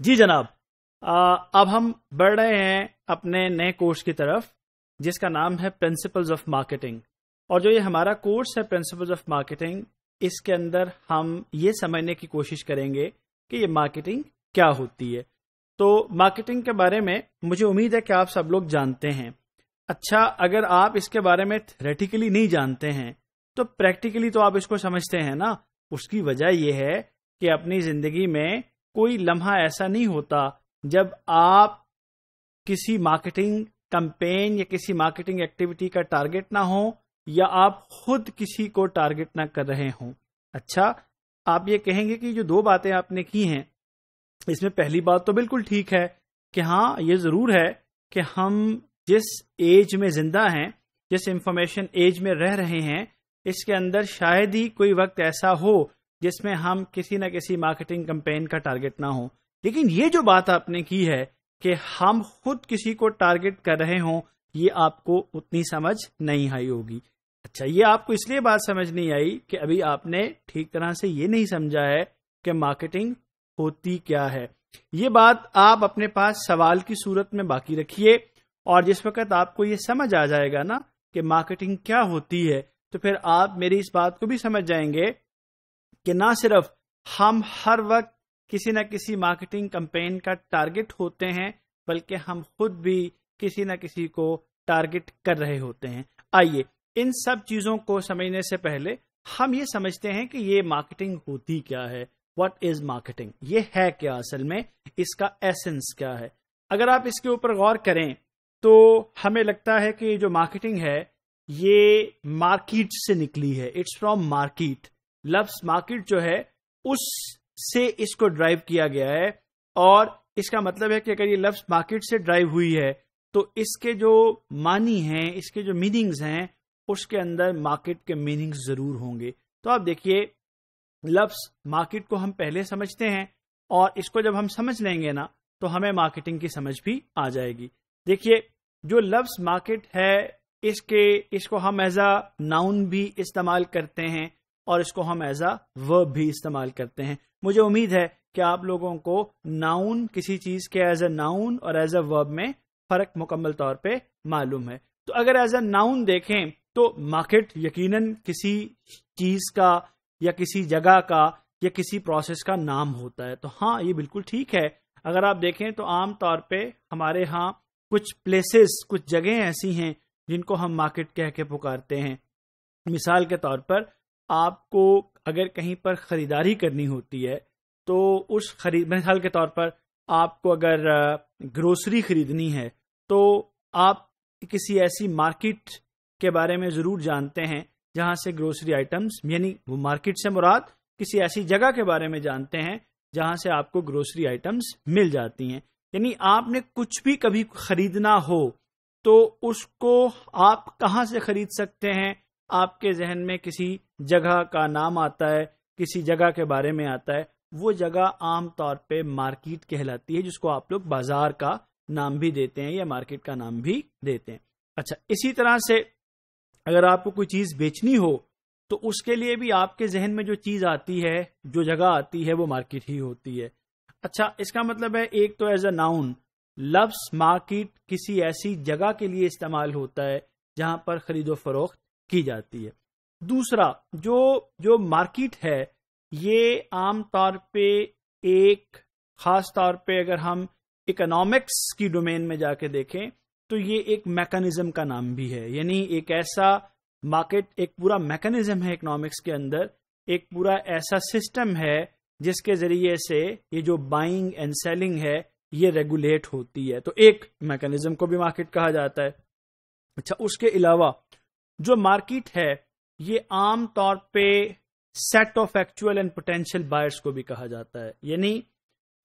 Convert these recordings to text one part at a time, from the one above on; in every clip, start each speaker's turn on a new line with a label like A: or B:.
A: जी जनाब आ, अब हम बढ़ रहे हैं अपने नए कोर्स की तरफ़ जिसका नाम है प्रिंसिपल्स ऑफ़ मार्केटिंग और जो ये हमारा कोर्स है प्रिंसिपल्स ऑफ़ मार्केटिंग इसके अंदर हम ये समझने की कोशिश करेंगे कि ये मार्केटिंग क्या होती है। तो मार्केटिंग के बारे में मुझे उम्मीद है कि आप सब लोग जानते हैं। अच्छा अगर आप इसके बारे में थ्रेटिकली नहीं जानते हैं तो प्रैक्टिकली तो आप इसको समझते हैं ना। उसकी वजह यह है कि अपनी ज़िंदगी में कोई लम्हा ऐसा नहीं होता जब आप किसी मार्केटिंग कंपेन या किसी मार्केटिंग एक्टिविटी का टारगेट ना हो या आप खुद किसी को टारगेट ना कर रहे हों। अच्छा आप ये कहेंगे कि जो दो बातें आपने की हैं, इसमें पहली बात तो बिल्कुल ठीक है कि हाँ ये ज़रूर है कि हम जिस एज में ज़िंदा हैं, जिस इंफॉर्मेशन एज में रह रहे हैं, इसके अंदर शायद ही कोई वक्त ऐसा हो जिसमें हम किसी न किसी मार्केटिंग कंपेन का टारगेट ना हो। लेकिन ये जो बात आपने की है कि हम खुद किसी को टारगेट कर रहे हों, ये आपको उतनी समझ नहीं आई होगी। अच्छा ये आपको इसलिए बात समझ नहीं आई कि अभी आपने ठीक तरह से ये नहीं समझा है कि मार्केटिंग होती क्या है। ये बात आप अपने पास सवाल की सूरत में बाकी रखिए और जिस वक्त आपको ये समझ आ जाएगा ना कि मार्केटिंग क्या होती है तो फिर आप मेरी इस बात को भी समझ जाएँगे कि ना सिर्फ़ हम हर वक्त किसी न किसी मार्केटिंग कंपेन का टारगेट होते हैं, बल्कि हम खुद भी किसी न किसी को टारगेट कर रहे होते हैं। आइए, इन सब चीज़ों को समझने से पहले हम ये समझते हैं कि ये मार्केटिंग होती क्या है। वट इज़ मार्केटिंग ये है क्या असल में? इसका एसेंस क्या है? अगर आप इसके ऊपर गौर करें तो हमें लगता है कि जो मार्केटिंग है, ये मार्केट से निकली है। इट्स फ्रॉम मार्केट लफ्स मार्केट जो है उस से इसको ड्राइव किया गया है। और इसका मतलब है कि अगर ये लफ्स मार्केट से ड्राइव हुई है तो इसके जो मानी हैं, इसके जो मीनिंग्स हैं, उसके अंदर मार्केट के मीनिंग्स ज़रूर होंगे। तो आप देखिए लफ्स मार्केट को हम पहले समझते हैं, और इसको जब हम समझ लेंगे ना तो हमें मार्केटिंग की समझ भी आ जाएगी। देखिए, जो लफ्स मार्केट है, इसके, इसको हम एज अ नाउन भी इस्तेमाल करते हैं। और इसको हम एज अ वर्ब भी इस्तेमाल करते हैं। मुझे उम्मीद है कि आप लोगों को नाउन किसी चीज़ के एज अ नाउन और एज अ वर्ब में फ़र्क मुकम्मल तौर पे मालूम है। तो अगर एज अ नाउन देखें तो मार्केट यकीनन किसी चीज़ का या किसी जगह का या किसी प्रोसेस का नाम होता है। तो हाँ ये बिल्कुल ठीक है। अगर आप देखें तो आम तौर पे हमारे यहाँ कुछ प्लेसेस कुछ जगह ऐसी हैं जिनको हम मार्केट कह के पुकारते हैं। मिसाल के तौर पर आपको अगर कहीं पर खरीदारी करनी होती है तो उस खरीद, मिसाल के तौर पर आपको अगर ग्रोसरी खरीदनी है तो आप किसी ऐसी मार्केट के बारे में ज़रूर जानते हैं, जहाँ से ग्रोसरी आइटम्स, यानी वो मार्केट से मुराद किसी ऐसी जगह के बारे में जानते हैं, जहाँ से आपको ग्रोसरी आइटम्स मिल जाती हैं। यानी आपने कुछ भी कभी खरीदना हो तो उसको आप कहाँ से खरीद सकते हैं आपके जहन में किसी जगह का नाम आता है, किसी जगह के बारे में आता है, वो जगह आम तौर पे मार्केट कहलाती है, जिसको आप लोग बाज़ार का नाम भी देते हैं या मार्केट का नाम भी देते हैं। अच्छा इसी तरह से अगर आपको कोई चीज़ बेचनी हो तो उसके लिए भी आपके जहन में जो चीज़ आती है, जो जगह आती है, वो मार्केट ही होती है। अच्छा इसका मतलब है, एक तो एज अ नाउन लफ्स मार्केट किसी ऐसी जगह के लिए इस्तेमाल होता है, जहाँ पर खरीदो फरोख्त की जाती है। दूसरा, जो जो मार्केट है, ये आम तौर पे एक, खास तौर पे अगर हम इकोनॉमिक्स की डोमेन में जाके देखें तो ये एक मैकेनिज्म का नाम भी है। यानी एक ऐसा मार्केट एक पूरा मैकेनिज्म है इकोनॉमिक्स के अंदर, एक पूरा ऐसा सिस्टम है, जिसके ज़रिए से ये जो बाइंग एंड सेलिंग है, ये रेगुलेट होती है। तो एक मैकेनिज्म को भी मार्केट कहा जाता है। अच्छा उसके अलावा जो मार्केट है, ये आम तौर पे set of actual and potential buyers को भी कहा जाता है। यानी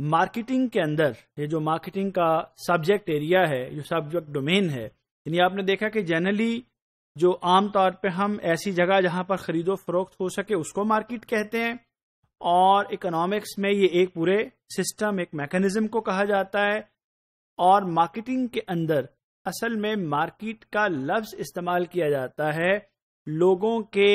A: मार्केटिंग के अंदर, ये जो मार्केटिंग का सब्जेक्ट एरिया है, जो सब्जेक्ट डोमेन है, यानी आपने देखा कि जनरली जो आम तौर पे हम ऐसी जगह जहाँ पर खरीदो फरोख्त हो सके, उसको मार्केट कहते हैं। और इकोनॉमिक्स में ये एक पूरे सिस्टम एक मैकेनिज्म को कहा जाता है। और मार्केटिंग के अंदर असल में मार्केट का लफ्ज इस्तेमाल किया जाता है लोगों के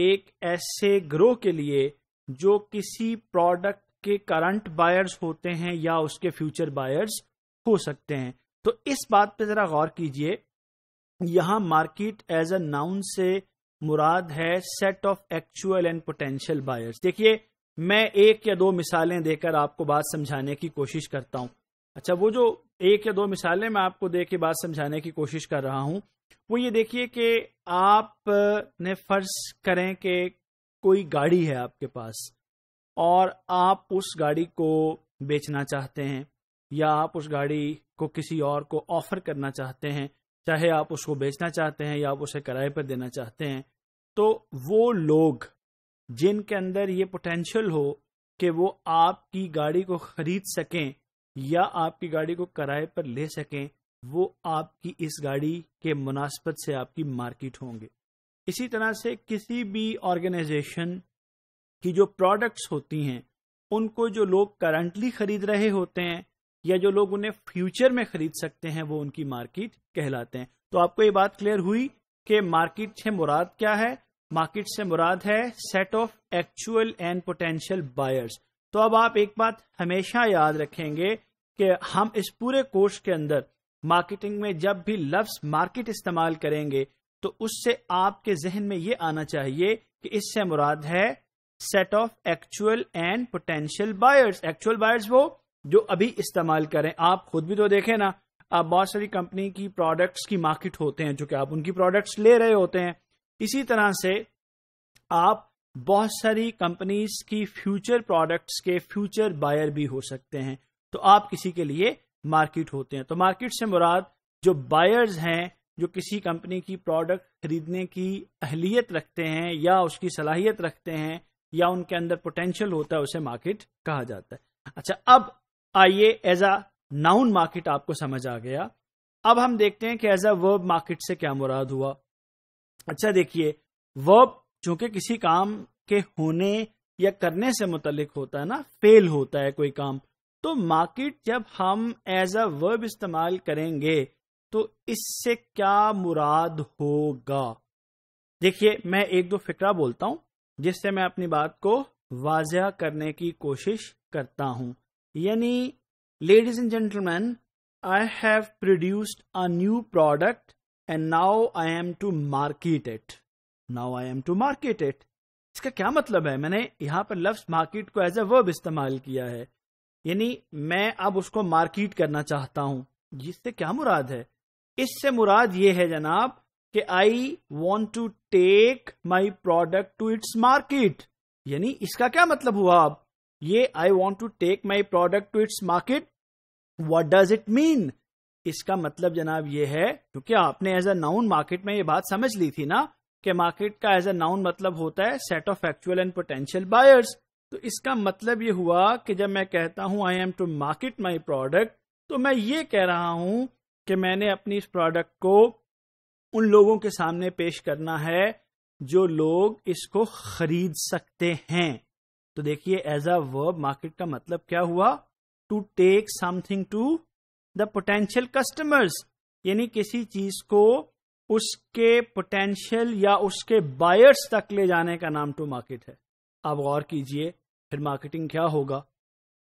A: एक ऐसे ग्रोह के लिए जो किसी प्रोडक्ट के करंट बायर्स होते हैं या उसके फ्यूचर बायर्स हो सकते हैं। तो इस बात पे जरा गौर कीजिए, यहाँ मार्केट एज अ नाउन से मुराद है set of actual and potential buyers देखिए, मैं एक या दो मिसालें देकर आपको बात समझाने की कोशिश करता हूँ। अच्छा वो जो एक या दो मिसालें मैं आपको दे के बात समझाने की कोशिश कर रहा हूँ। वो ये देखिए कि आप, ने फ़र्ज़ करें कि कोई गाड़ी है आपके पास और आप उस गाड़ी को बेचना चाहते हैं या आप उस गाड़ी को किसी और को ऑफ़र करना चाहते हैं, चाहे आप उसको बेचना चाहते हैं या आप उसे किराए पर देना चाहते हैं तो वो लोग जिनके अंदर ये पोटेंशियल हो कि वो आपकी गाड़ी को खरीद सकें या आपकी गाड़ी को किराए पर ले सकें, वो आपकी इस गाड़ी के मुनासबत से आपकी मार्केट होंगे। इसी तरह से किसी भी ऑर्गेनाइजेशन की जो प्रोडक्ट्स होती हैं, उनको जो लोग करंटली खरीद रहे होते हैं, या जो लोग उन्हें फ्यूचर में खरीद सकते हैं, वो उनकी मार्केट कहलाते हैं। तो आपको ये बात क्लियर हुई कि मार्केट से मुराद क्या है? मार्केट से मुराद है set of actual and potential buyers तो अब आप एक बात हमेशा याद रखेंगे कि हम इस पूरे कोर्स के अंदर मार्केटिंग में जब भी लफ्स मार्केट इस्तेमाल करेंगे तो उससे आपके जहन में ये आना चाहिए कि इससे मुराद है set of actual and potential buyers actual buyers वो जो अभी इस्तेमाल करें। आप खुद भी तो देखें ना, आप बहुत सारी कंपनी की प्रोडक्ट्स की मार्केट होते हैं, जो कि आप उनकी प्रोडक्ट्स ले रहे होते हैं। इसी तरह से आप बहुत सारी कंपनीज़ की फ्यूचर प्रोडक्ट्स के फ्यूचर बायर भी हो सकते हैं। तो आप किसी के लिए मार्केट होते हैं। तो मार्केट से मुराद जो बायर्स हैं, जो किसी कंपनी की प्रोडक्ट खरीदने की अहलियत रखते हैं या उसकी सलाहियत रखते हैं या उनके अंदर पोटेंशियल होता है, उसे मार्केट कहा जाता है। अच्छा अब आइए एज अ नाउन मार्केट आपको समझ आ गया। अब हम देखते हैं कि एज अ वर्ब मार्केट से क्या मुराद हुआ। अच्छा देखिए वर्ब चूँकि किसी काम के होने या करने से मुतलिक होता है ना फेल होता है कोई काम तो मार्केट जब हम एज अ वर्ब इस्तेमाल करेंगे तो इससे क्या मुराद होगा? देखिए, मैं एक दो फिक्रा बोलता हूँ, जिससे मैं अपनी बात को वाजिया करने की कोशिश करता हूँ। यानी ladies and gentleman I have produced a new product and now I am to market it now I am to market it इसका क्या मतलब है? मैंने यहाँ पर लफ्ज मार्केट को एज अ वर्ब इस्तेमाल किया है। यानी मैं अब उसको मार्केट करना चाहता हूँ। जिससे क्या मुराद है? इससे मुराद ये है जनाब कि I want to take my product to its market यानी इसका क्या मतलब हुआ अब? ये I want to take my product to its market what does it mean इसका मतलब जनाब ये है, क्योंकि आपने एज अ नाउन मार्केट में ये बात समझ ली थी ना, कि मार्केट का एज अ नाउन मतलब होता है set of actual and potential buyers तो इसका मतलब ये हुआ कि जब मैं कहता हूँ I am to market my product तो मैं ये कह रहा हूँ कि मैंने अपनी इस प्रोडक्ट को उन लोगों के सामने पेश करना है जो लोग इसको खरीद सकते हैं। तो देखिए एज अ वर्ब मार्केट का मतलब क्या हुआ? To take something to the potential customers यानी किसी चीज़ को उसके पोटेंशियल या उसके बायर्स तक ले जाने का नाम टू मार्केट है। आप गौर कीजिए, फिर मार्केटिंग क्या होगा?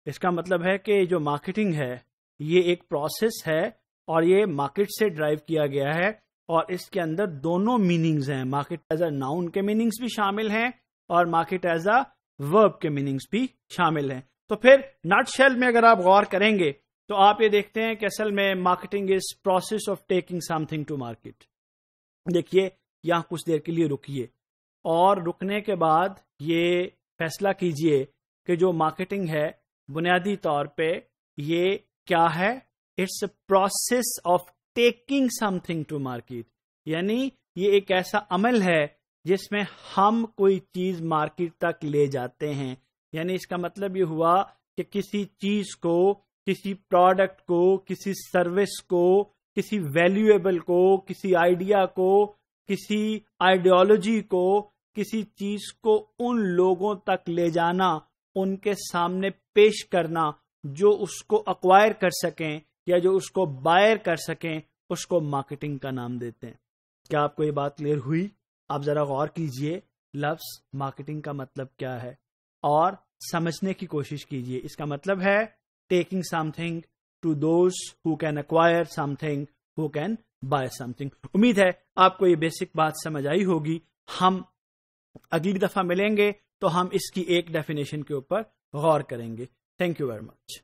A: इसका मतलब है कि जो मार्केटिंग है, ये एक प्रोसेस है और ये मार्केट से ड्राइव किया गया है और इसके अंदर दोनों मीनिंग्स हैं। मार्केट एज अ नाउन के मीनिंग्स भी शामिल हैं और मार्केट एज अ वर्ब के मीनिंग्स भी शामिल हैं। तो फिर नट शेल में अगर आप गौर करेंगे तो आप ये देखते हैं कि असल में marketing is process of taking something to market देखिए, यहाँ कुछ देर के लिए रुकिए। और रुकने के बाद ये फैसला कीजिए कि जो मार्केटिंग है, बुनियादी तौर पे ये क्या है? It's process of taking something to market यानी ये एक ऐसा अमल है जिसमें हम कोई चीज़ मार्केट तक ले जाते हैं। यानी इसका मतलब ये हुआ कि किसी चीज़ को, किसी प्रोडक्ट को, किसी सर्विस को, किसी वैल्यूएबल को, किसी आइडिया को, किसी आइडियोलॉजी को किसी चीज़ को उन लोगों तक ले जाना, उनके सामने पेश करना, जो उसको अक्वायर कर सकें या जो उसको बायर कर सकें, उसको मार्केटिंग का नाम देते हैं। क्या आपको ये बात क्लियर हुई? आप जरा गौर कीजिए लफ्स मार्केटिंग का मतलब क्या है? और समझने की कोशिश कीजिए। इसका मतलब है taking something to those who can acquire something who can buy something उम्मीद है आपको ये बेसिक बात समझ आई होगी। हम अगली दफ़ा मिलेंगे तो हम इसकी एक डेफिनेशन के ऊपर गौर करेंगे। Thank you very much